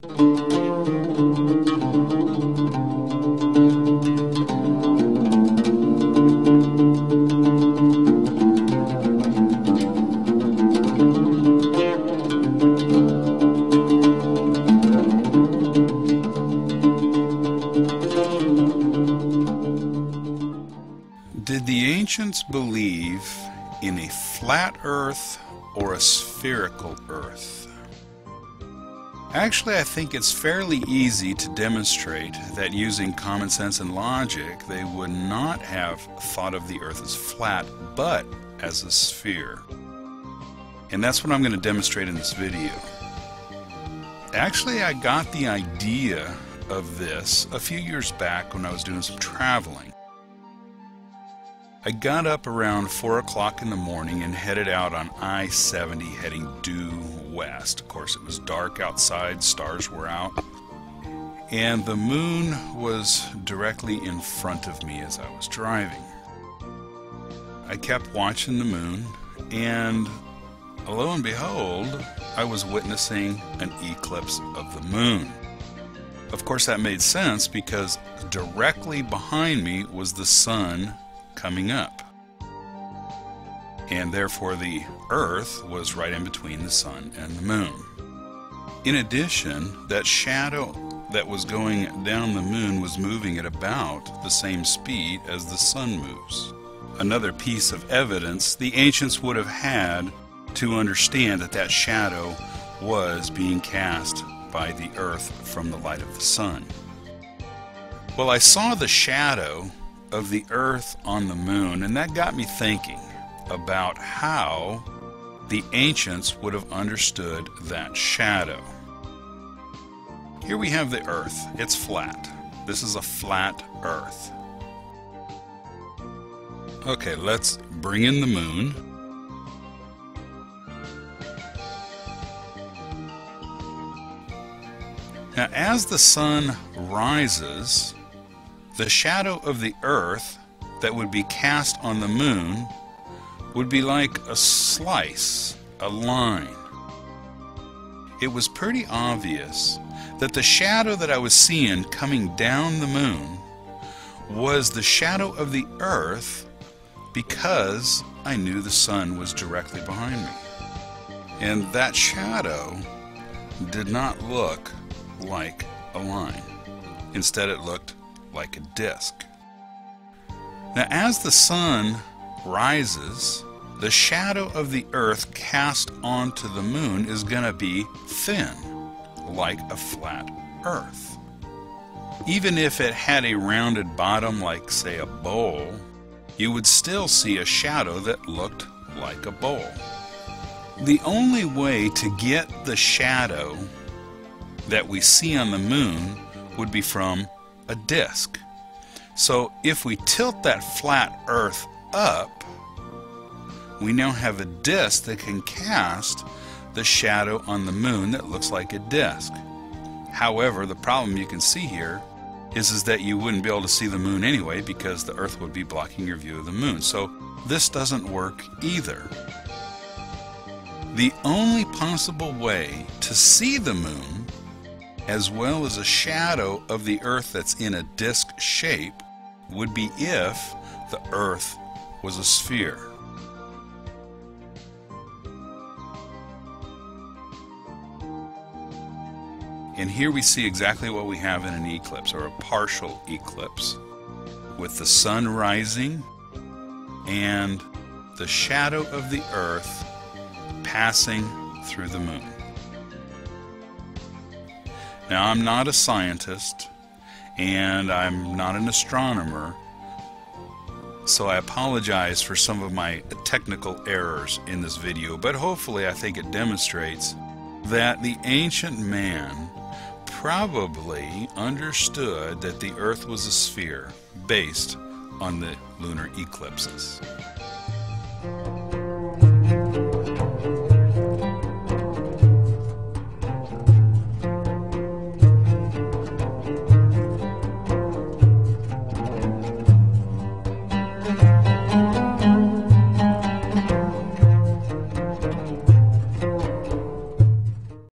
Did the ancients believe in a flat earth or a spherical earth? Actually, I think it's fairly easy to demonstrate that using common sense and logic, they would not have thought of the earth as flat, but as a sphere. And that's what I'm going to demonstrate in this video. Actually, I got the idea of this a few years back when I was doing some traveling. I got up around 4 o'clock in the morning and headed out on I-70 heading due west. Of course, it was dark outside, stars were out, and the moon was directly in front of me as I was driving. I kept watching the moon, and lo and behold, I was witnessing an eclipse of the moon. Of course, that made sense because directly behind me was the sun coming up. And therefore, the Earth was right in between the Sun and the Moon. In addition, that shadow that was going down the Moon was moving at about the same speed as the Sun moves. Another piece of evidence the ancients would have had to understand that that shadow was being cast by the Earth from the light of the Sun. Well, I saw the shadow of the Earth on the Moon, and that got me thinking about how the ancients would have understood that shadow. Here we have the Earth. It's flat. This is a flat Earth. Okay, let's bring in the Moon. Now, as the sun rises, the shadow of the earth that would be cast on the moon would be like a slice, a line. It was pretty obvious that the shadow that I was seeing coming down the moon was the shadow of the earth because I knew the sun was directly behind me. And that shadow did not look like a line. Instead, it looked like a disk. Now, as the sun rises, the shadow of the earth cast onto the moon is going to be thin, like a flat earth. Even if it had a rounded bottom, like, say, a bowl, you would still see a shadow that looked like a bowl. The only way to get the shadow that we see on the moon would be from a disk. So if we tilt that flat Earth up, we now have a disk that can cast the shadow on the moon that looks like a disk. However, the problem you can see here is, is that you wouldn't be able to see the moon anyway because the Earth would be blocking your view of the moon. So this doesn't work either. The only possible way to see the moon as well as a shadow of the Earth that's in a disk shape, would be if the Earth was a sphere. And here we see exactly what we have in an eclipse, or a partial eclipse, with the sun rising and the shadow of the Earth passing through the moon. Now, I'm not a scientist and I'm not an astronomer, so I apologize for some of my technical errors in this video, but hopefully I think it demonstrates that the ancient man probably understood that the Earth was a sphere based on the lunar eclipses.